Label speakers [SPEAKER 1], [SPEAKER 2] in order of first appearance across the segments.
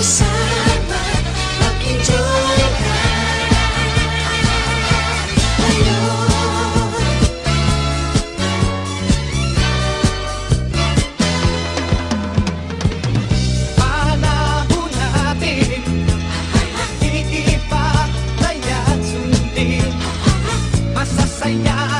[SPEAKER 1] makisama, mag-enjoy ka. Alone. Panahon natin,
[SPEAKER 2] iipataya't
[SPEAKER 3] sundin, masasaya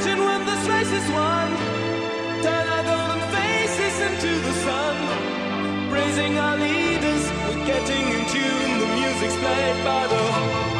[SPEAKER 3] imagine when this race is won? Turn our golden faces into the sun. Praising our leaders, we're getting in tune. The music's played by the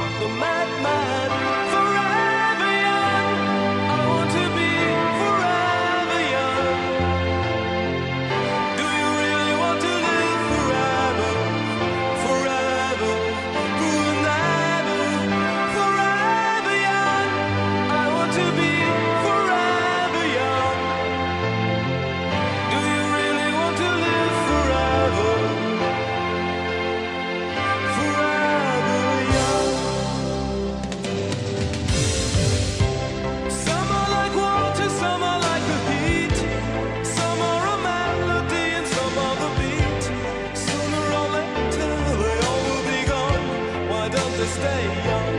[SPEAKER 3] stay young.